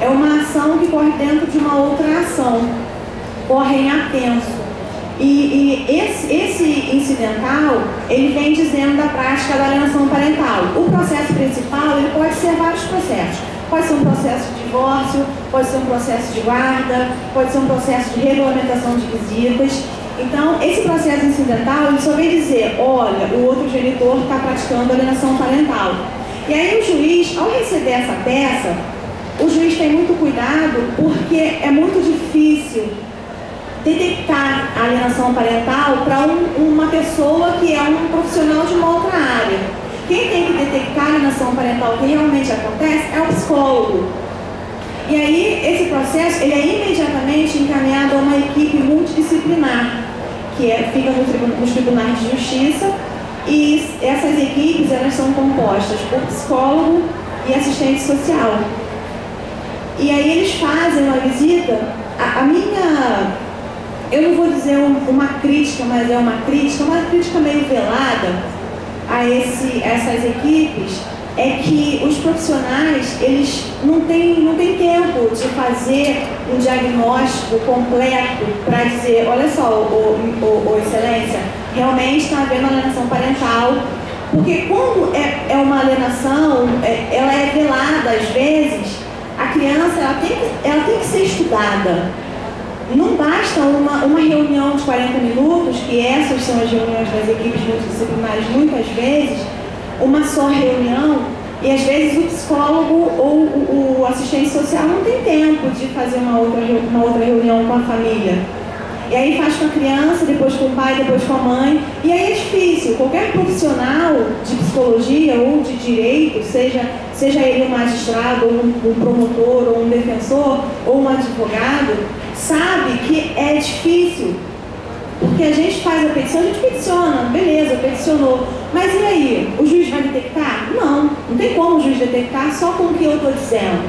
É uma ação que corre dentro de uma outra ação, corre em atenso. E, e esse, esse, incidental, ele vem dizendo da prática da alienação parental. O processo principal, ele pode ser vários processos. Pode ser um processo de divórcio, pode ser um processo de guarda, pode ser um processo de regulamentação de visitas. Então, esse processo incidental, ele só vem dizer, olha, o outro genitor está praticando alienação parental. E aí o juiz, ao receber essa peça, o juiz tem muito cuidado porque é muito difícil detectar a alienação parental para um, uma pessoa que é um profissional de uma outra área. Quem tem que detectar a alienação parental que realmente acontece é o psicólogo. E aí, esse processo ele é imediatamente encaminhado a uma equipe multidisciplinar, que é, fica no, nos tribunais de justiça, e essas equipes elas são compostas por psicólogo e assistente social. E aí eles fazem uma visita. A, a minha eu não vou dizer uma crítica, mas é uma crítica, uma crítica meio velada a esse, essas equipes, é que os profissionais, eles não têm, não têm tempo de fazer um diagnóstico completo para dizer, olha só, o, o, o Excelência, realmente está havendo alienação parental, porque quando é, é uma alienação, é, ela é velada às vezes, a criança ela tem, ela tem que ser estudada. Não basta uma, uma reunião de 40 minutos, que essas são as reuniões das equipes multidisciplinares muitas vezes, uma só reunião, e às vezes o psicólogo ou o, o assistente social não tem tempo de fazer uma outra, uma outra reunião com a família. E aí faz com a criança, depois com o pai, depois com a mãe. E aí é difícil. Qualquer profissional de psicologia ou de direito, seja, seja ele um magistrado, ou um, um promotor, ou um defensor, ou um advogado, sabe que é difícil. Porque a gente faz a petição, a gente peticiona, beleza, peticionou. Mas e aí? O juiz vai detectar? Não, não tem como o juiz detectar só com o que eu estou dizendo.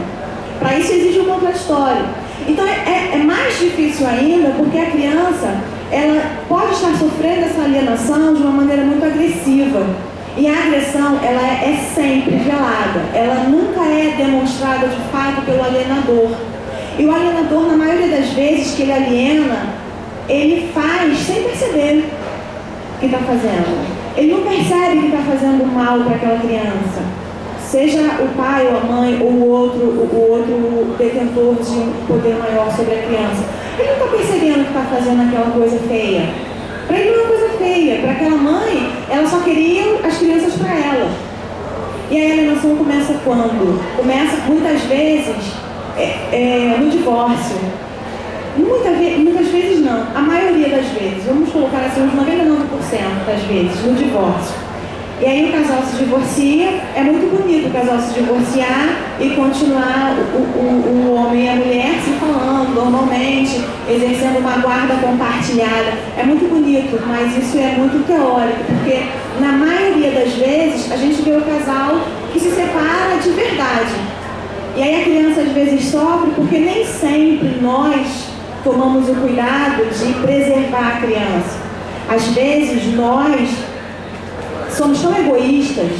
Para isso exige um contraditório. Então é, é, é, mais difícil ainda porque a criança ela pode estar sofrendo essa alienação de uma maneira muito agressiva. E a agressão ela é, é sempre velada, ela nunca é demonstrada de fato pelo alienador. E o alienador, na maioria das vezes que ele aliena, ele faz sem perceber o que está fazendo. Ele não percebe que está fazendo mal para aquela criança. Seja o pai ou a mãe ou o outro, o outro detentor de um poder maior sobre a criança. Ele não está percebendo que está fazendo aquela coisa feia. Para ele não é uma coisa feia. Para aquela mãe, ela só queria as crianças para ela. E a alienação começa quando? Começa muitas vezes é, é, no divórcio. Muita ve muitas vezes não, a maioria das vezes, vamos colocar assim, uns 99% das vezes, no divórcio. E aí o casal se divorcia, é muito bonito o casal se divorciar e continuar o, o, o homem e a mulher se falando normalmente, exercendo uma guarda compartilhada. É muito bonito, mas isso é muito teórico, porque na maioria das vezes a gente vê o casal que se separa de verdade. E aí a criança às vezes sofre porque nem sempre nós tomamos o cuidado de preservar a criança. Às vezes nós somos tão egoístas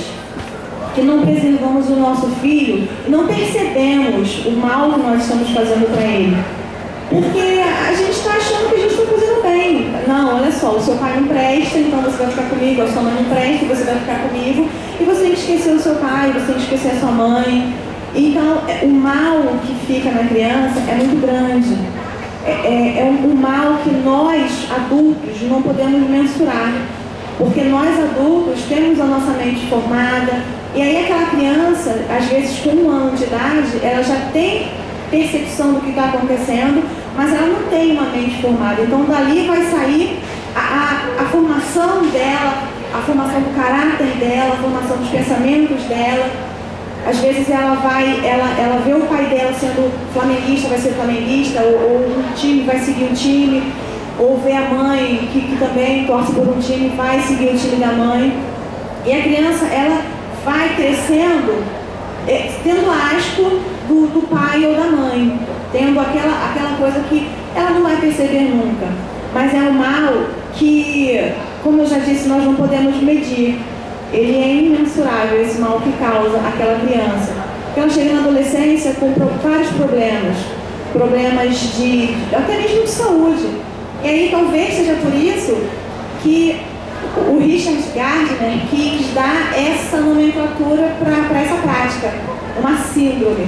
que não preservamos o nosso filho e não percebemos o mal que nós estamos fazendo para ele. Porque a gente está achando que a gente está fazendo bem. Não, olha só, o seu pai não presta, então você vai ficar comigo, a sua mãe não presta, você vai ficar comigo. E você tem que esquecer o seu pai, você tem que esquecer a sua mãe, então, é, o mal que fica na criança é muito grande. É, é, é um, um mal que nós, adultos, não podemos mensurar. Porque nós, adultos, temos a nossa mente formada. E aí, aquela criança, às vezes com um ano de idade, ela já tem percepção do que está acontecendo, mas ela não tem uma mente formada. Então, dali vai sair a, a, a formação dela, a formação do caráter dela, a formação dos pensamentos dela. Às vezes ela vai, ela, ela vê o pai dela sendo flamenguista, vai ser flamenguista, ou, ou um time vai seguir um time, ou vê a mãe que, que também torce por um time, vai seguir o time da mãe. E a criança, ela vai crescendo é, tendo asco do, do pai ou da mãe, tendo aquela, aquela coisa que ela não vai perceber nunca. Mas é um mal que, como eu já disse, nós não podemos medir ele é imensurável esse mal que causa aquela criança. Porque ela chega na adolescência com vários problemas, problemas de até mesmo de saúde. E aí talvez seja por isso que o Richard Gardner quis dar essa nomenclatura para essa prática, uma síndrome.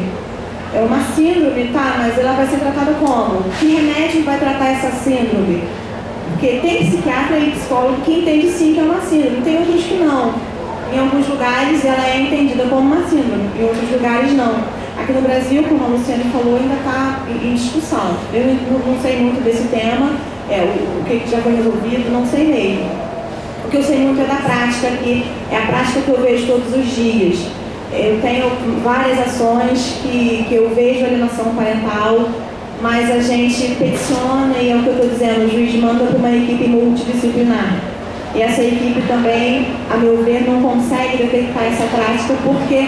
É uma síndrome, tá, mas ela vai ser tratada como? Que remédio vai tratar essa síndrome? Porque tem psiquiatra e psicólogo que entende sim que é uma síndrome, tem outros que não. Em alguns lugares ela é entendida como uma síndrome, em outros lugares não. Aqui no Brasil, como a Luciane falou, ainda está em discussão. Eu não sei muito desse tema, é, o, o que já foi resolvido, não sei mesmo. O que eu sei muito é da prática aqui, é a prática que eu vejo todos os dias. Eu tenho várias ações que, que eu vejo alienação parental, mas a gente peticiona e é o que eu estou dizendo, o juiz manda para uma equipe multidisciplinar. E essa equipe também, a meu ver, não consegue detectar essa prática porque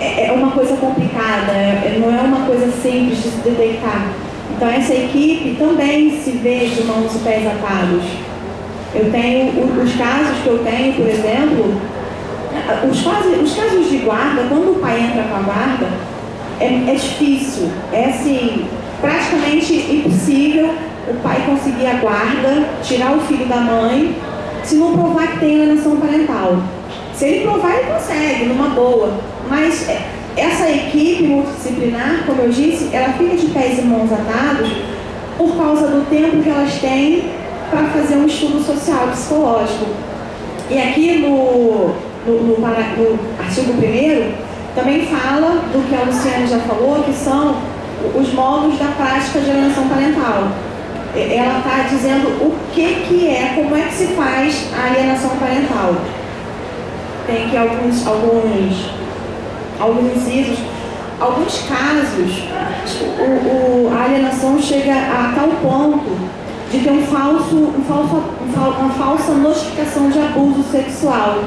é, é uma coisa complicada, é, não é uma coisa simples de se detectar. Então essa equipe também se vê de mãos e pés atados. Eu tenho os casos que eu tenho, por exemplo, os casos, os casos de guarda, quando o pai entra com a guarda, é, é difícil, é assim, praticamente impossível o pai conseguir a guarda, tirar o filho da mãe, se não provar que tem alienação parental. Se ele provar, ele consegue, numa boa. Mas é, essa equipe multidisciplinar, como eu disse, ela fica de pés e mãos atados por causa do tempo que elas têm para fazer um estudo social psicológico. E aqui no, no, no, no artigo 1 também fala do que a Luciane já falou, que são os modos da prática de alienação parental. Ela está dizendo o que, que é, como é que se faz a alienação parental. Tem aqui alguns, alguns, alguns incisos. Alguns casos, o, o, a alienação chega a tal ponto de ter um falso, um falso, uma falsa notificação de abuso sexual.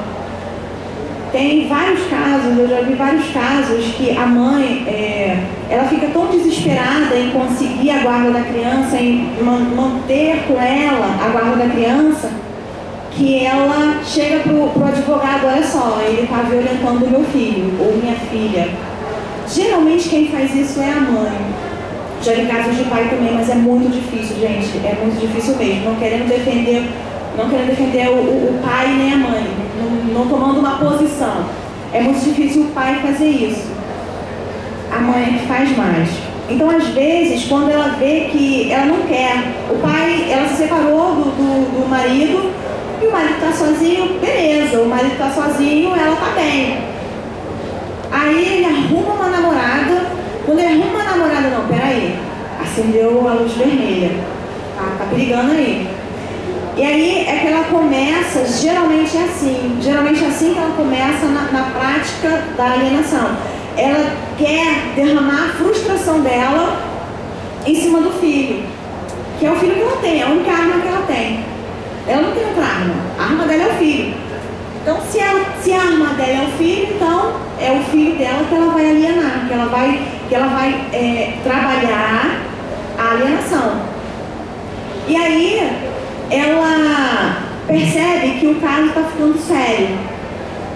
Tem vários casos, eu já vi vários casos que a mãe, é, ela fica tão desesperada em conseguir a guarda da criança, em manter com ela a guarda da criança, que ela chega pro, pro advogado, olha só, ele está violentando meu filho ou minha filha. Geralmente quem faz isso é a mãe. Já vi casos de pai também, mas é muito difícil, gente. É muito difícil mesmo. Não querendo defender não querendo defender o, o, pai nem a mãe, não, não, tomando uma posição. É muito difícil o pai fazer isso. A mãe é que faz mais. Então, às vezes, quando ela vê que ela não quer, o pai, ela se separou do, do, do marido e o marido está sozinho, beleza, o marido está sozinho, ela está bem. Aí ele arruma uma namorada, quando ele arruma uma namorada, não, peraí, acendeu a luz vermelha, tá, tá brigando aí. E aí é que ela começa, geralmente é assim, geralmente é assim que ela começa na, na prática da alienação. Ela quer derramar a frustração dela em cima do filho, que é o filho que ela tem, é a única arma que ela tem. Ela não tem outra arma, a arma dela é o filho. Então, se, ela, se a arma dela é o filho, então é o filho dela que ela vai alienar, que ela vai, que ela vai é, trabalhar a alienação. E aí, ela percebe que o caso está ficando sério.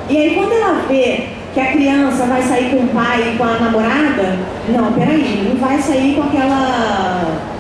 E aí quando ela vê que a criança vai sair com o pai e com a namorada, não, peraí, não vai sair com aquela